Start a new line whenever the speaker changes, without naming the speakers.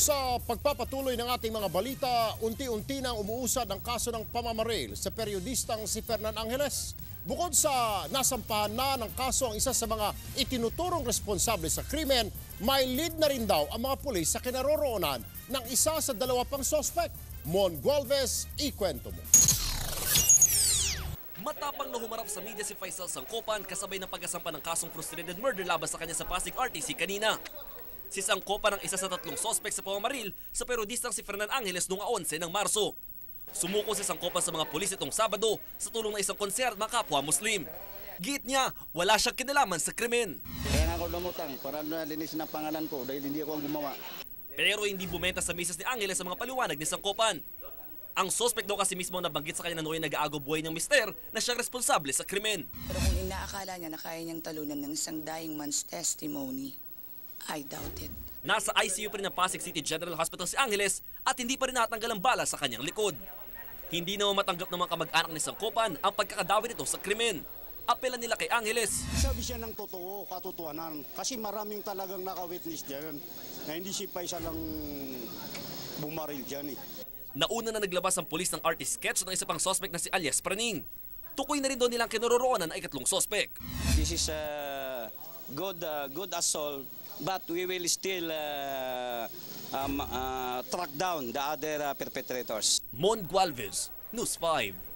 Sa pagpapatuloy ng ating mga balita, unti-unti nang umuusad ang kaso ng pamamaril sa periodistang si Fernan Angeles. Bukod sa nasampahan na ng kaso ang isa sa mga itinuturong responsable sa krimen, may lead na rin daw ang mga pulis sa kinaroroonan ng isa sa dalawa pang sospek. Mon Gualvez, ikwento mo.
Matapang na humarap sa media si Faisal Sangkopan kasabay ng pagkasampa ng kasong frustrated murder laban sa kanya sa Pasig RTC kanina. Si Sangkopan ang isa sa tatlong sospek sa pamamaril sa periodistang si Fernan Angeles noong 11 ng Marso. Sumuko si Sangkopan sa mga pulis itong Sabado sa tulong ng isang konser at mga kapwa Muslim. Git niya, wala siyang kinalaman sa krimen.
Kaya nga ako lumutang para nalinisin ang pangalan ko dahil hindi ako ang gumawa.
Pero hindi bumenta sa misis ni Angeles sa mga paliwanag ni Sangkopan. Ang sospek daw kasi mismo nabanggit sa kanya na nooy nag-aago buhay ng mister na siyang responsable sa krimen.
Pero kung inaakala niya na kaya niyang talunan ng isang dying man's testimony, I doubt it.
Nasa ICU pa rin ng Pasig City General Hospital si Angeles at hindi pa rin natanggal ang bala sa kanyang likod. Hindi naman matanggap ng mga kamag-anak ni Sangkopan ang pagkakadawi nito sa krimen. Apela nila kay Angeles.
Sabi siya ng totoo, katotohanan. Kasi maraming talagang naka-witness dyan na hindi si Paisa lang bumaril dyan eh.
Nauna na naglabas ang pulis ng artist sketch ng isa pang sospek na si Alias Praning. Tukoy na rin doon nilang kinaroroonan ang ikatlong sospek.
This is a good uh, good assault, but we will still uh, um, uh, track down the other uh, perpetrators.
Mon Gualvez, News 5.